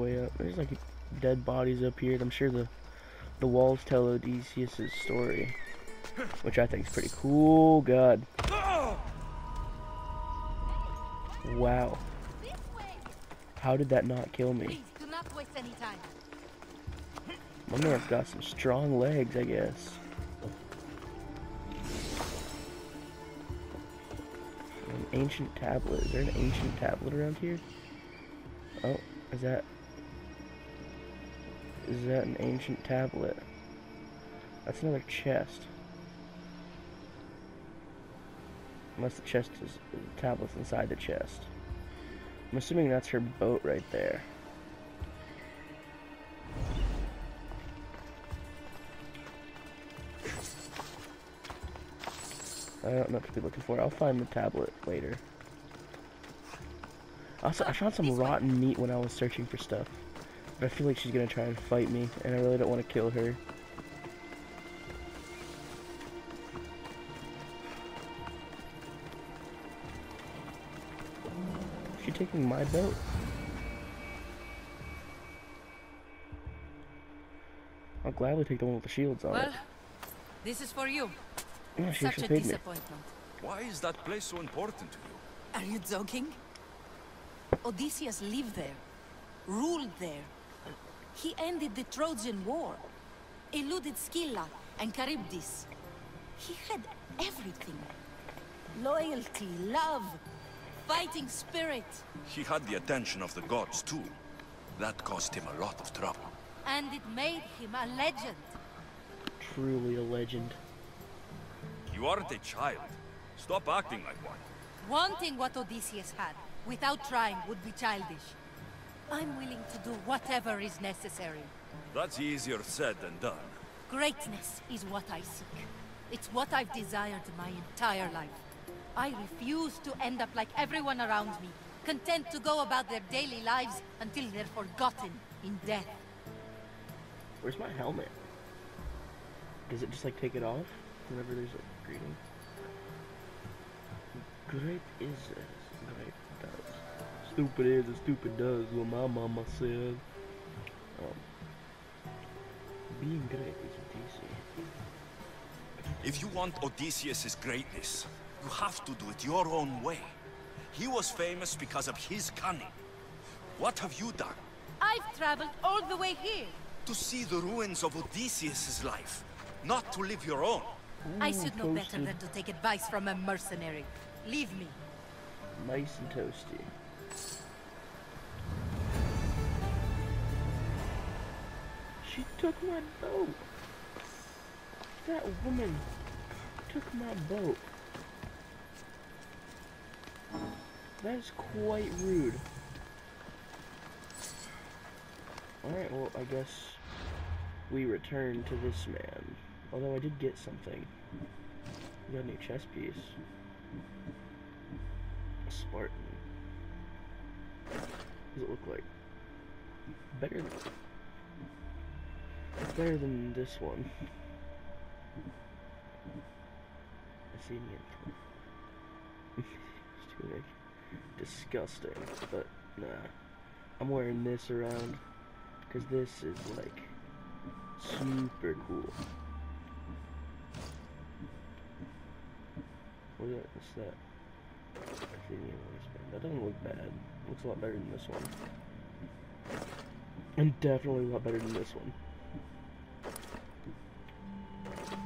way up. There's like dead bodies up here. I'm sure the the walls tell Odysseus' story, which I think is pretty cool. God. Wow. How did that not kill me? Please, do not waste any time. My man's got some strong legs, I guess. An ancient tablet. Is there an ancient tablet around here? Oh, is that... Is that an ancient tablet? That's another chest. Unless the chest is... The tablet's inside the chest. I'm assuming that's her boat right there. I don't know what to be looking for. I'll find the tablet later. Also, I found some rotten meat when I was searching for stuff. But I feel like she's gonna try and fight me, and I really don't want to kill her. Is she taking my boat? I'll gladly take the one with the shields on it. Well, this is for you. Yeah, she Such a paid me. disappointment. Why is that place so important to you? Are you joking? Odysseus lived there, ruled there. He ended the Trojan War, eluded Scylla and Charybdis. He had everything. Loyalty, love, fighting spirit, He had the attention of the gods too. That cost him a lot of trouble. and it made him a legend. Truly a legend. You aren't a child. Stop acting like one. Wanting what Odysseus had, without trying, would be childish. I'm willing to do whatever is necessary. That's easier said than done. Greatness is what I seek. It's what I've desired my entire life. I refuse to end up like everyone around me, content to go about their daily lives until they're forgotten in death. Where's my helmet? Does it just like take it off whenever there's a greeting? Great is as great does. Stupid is as stupid does, what my mama said. Um, being great is what easy. If you want Odysseus' greatness, you have to do it your own way. He was famous because of his cunning. What have you done? I've traveled all the way here. To see the ruins of Odysseus' life, not to live your own. I should know better than to take advice from a mercenary. Leave me. Nice and toasty. She took my boat. That woman took my boat. That is quite rude. Alright, well, I guess we return to this man. Although I did get something. Got a new chess piece. A Spartan. What does it look like? Better than it's better than this one. Athenian. it's too like disgusting, but nah. I'm wearing this around because this is like super cool. What is that? What's that? That doesn't look bad. Looks a lot better than this one. And definitely a lot better than this one.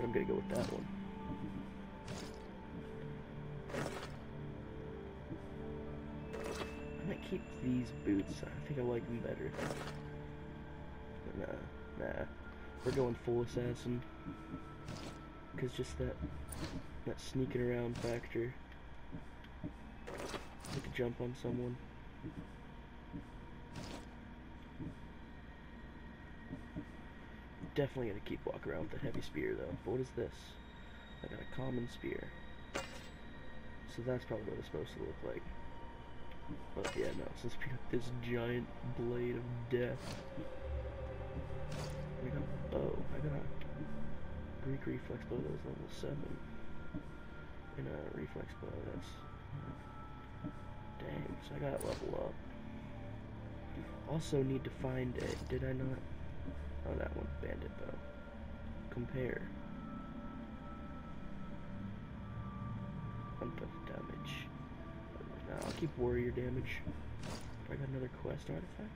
I'm gonna go with that one. I might keep these boots. I think I like them better. But nah, nah. We're going full assassin. Cause just that that sneaking around factor. I could jump on someone. Definitely gonna keep walking around with that heavy spear though. But what is this? I got a common spear. So that's probably what it's supposed to look like. But yeah, no, to be like this giant blade of death. I got a. I got a Greek reflex bow that was level 7. And a reflex bow that's... Dang, so I gotta level up. Also need to find a. Did I not? Oh, that one. Bandit bow. Compare. Unbuff damage. Now I'll keep warrior damage. I got another quest artifact.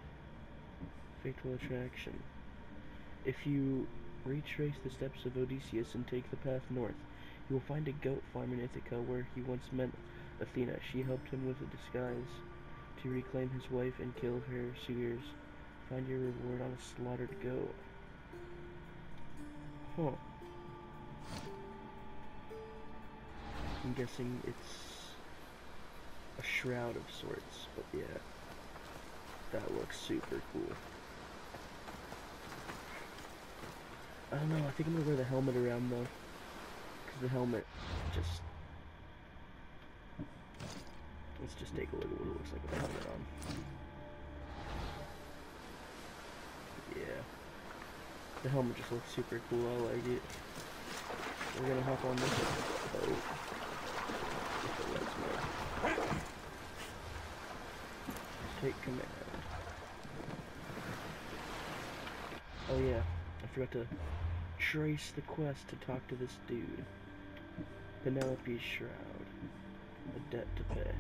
Fatal attraction. If you retrace the steps of Odysseus and take the path north, you will find a goat farm in Ithaca where he once met Athena. She helped him with a disguise to reclaim his wife and kill her suitors. Find your reward on a slaughtered goat. Huh. I'm guessing it's a shroud of sorts, but yeah. That looks super cool. I don't know, I think I'm gonna wear the helmet around though. Because the helmet just... Let's just take a look at what it looks like with the helmet on. Yeah. The helmet just looks super cool, I like it. We're gonna hop on this boat. Take command. Oh yeah, I forgot to trace the quest to talk to this dude. Penelope's Shroud. A debt to pay.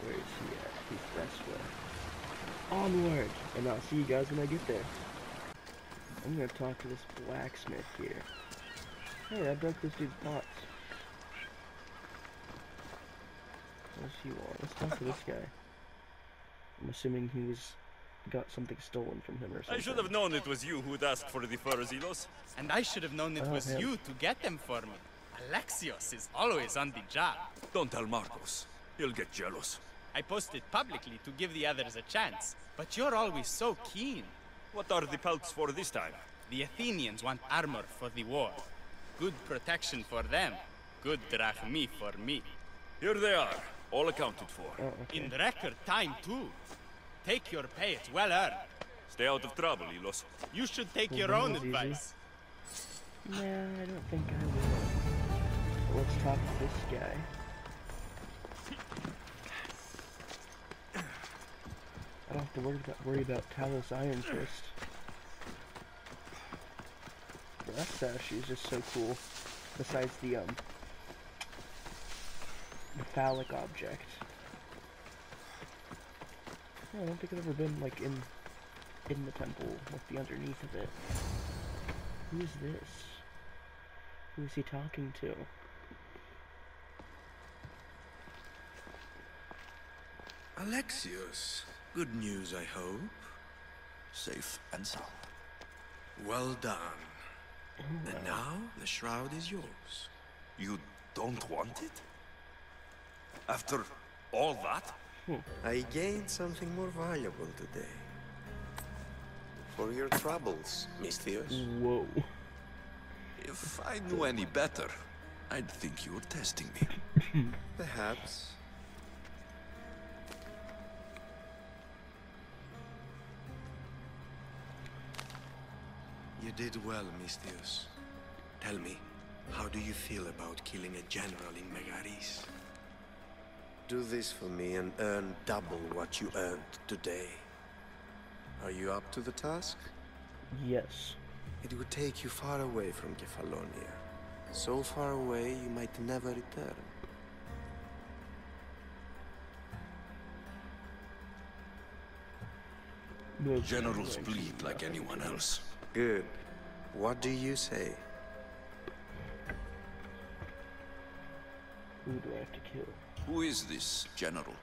Where is he at? He's this way. Onward! And I'll see you guys when I get there. I'm gonna talk to this blacksmith here. Hey, I broke this dude's pots. What's he want? Let's talk to this guy. I'm assuming he was got something stolen from him or something. I should have known it was you who'd asked for the fur, Zelos. And I should have known it Oh, was him. you to get them for me. Alexios is always on the job. Don't tell Markos. He'll get jealous. I posted publicly to give the others a chance, but you're always so keen. What are the pelts for this time? The Athenians want armor for the war. Good protection for them. Good drachmae for me. Here they are, all accounted for. Oh, okay. In record time, too. Take your pay, it's well earned. Stay out of trouble, Ilos. You should take Well, your own was easy. advice. Nah, I don't think I will. Let's talk to this guy. I don't have to worry about, worry about Talos Iron Fist. That statue is just so cool. Besides the um, the phallic object. I don't think I've ever been like in in the temple with the underneath of it. Who is this? Who is he talking to? Alexios, good news, I hope. Safe and sound. Well done. And now the shroud is yours. You don't want it? After all that? I gained something more valuable today. For your troubles, Misthios. Whoa. If I knew any better, I'd think you were testing me. Perhaps. You did well, Misthios. Tell me, how do you feel about killing a general in Megaris? Do this for me and earn double what you earned today. Are you up to the task? Yes. It would take you far away from Kefalonia. So far away you might never return. Generals bleed like anyone else. Good. What do you say? Who do I have to kill? Who is this general?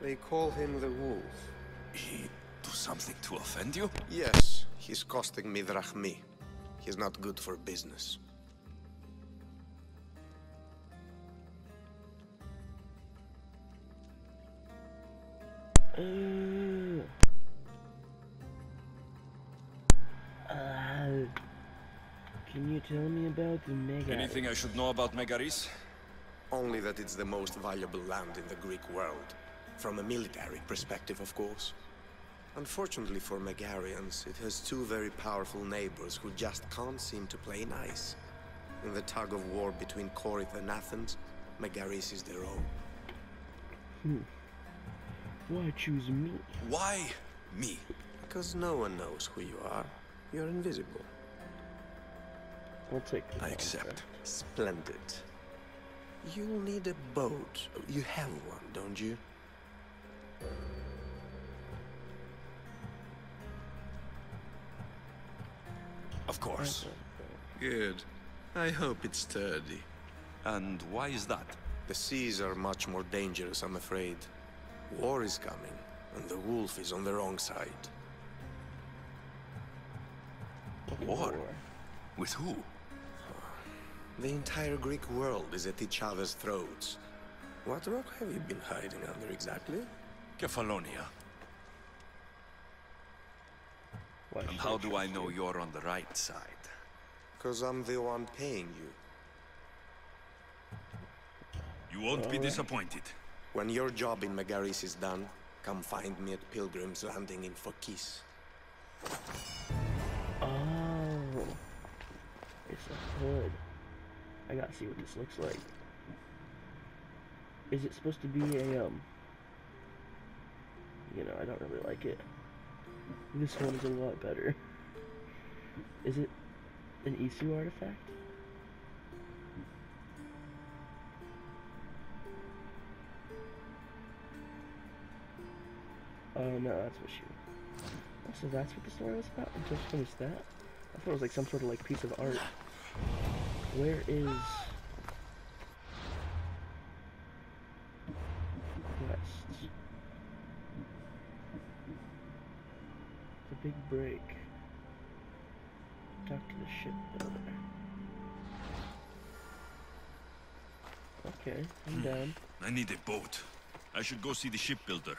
They call him the Wolf. He do something to offend you? Yes, he's costing me drachmae. He's not good for business. Uh, you tell me about the mega? Anything I should know about Megaris? Only that it's the most valuable land in the Greek world. From a military perspective, of course. Unfortunately for Megarians, it has two very powerful neighbors who just can't seem to play nice. In the tug of war between Corinth and Athens, Megaris is their own. Hmm. Why choose me? Why me? Because no one knows who you are. You're invisible. I'll take the I accept. contract. Splendid. You'll need a boat. You have one, don't you? Of course. Good. I hope it's sturdy. And why is that? The seas are much more dangerous, I'm afraid. War is coming, and the wolf is on the wrong side. War? With who? The entire Greek world is at each other's throats. What rock have you been hiding under exactly? Kefalonia. Why And how do I know you? you're on the right side? Because I'm the one paying you. You won't be Alright. disappointed. When your job in Megaris is done, come find me at Pilgrim's Landing in Phokis. Oh. It's a hood. I gotta see what this looks like. Is it supposed to be a, um... You know, I don't really like it. This one is a lot better. Is it an Isu artifact? Oh no, that's what she. Oh, so that's what the story was about? I just finished that? I thought it was like some sort of like piece of art. Where is West? The big break. Talk to the shipbuilder. Okay, I'm hmm. down. I need a boat. I should go see the shipbuilder.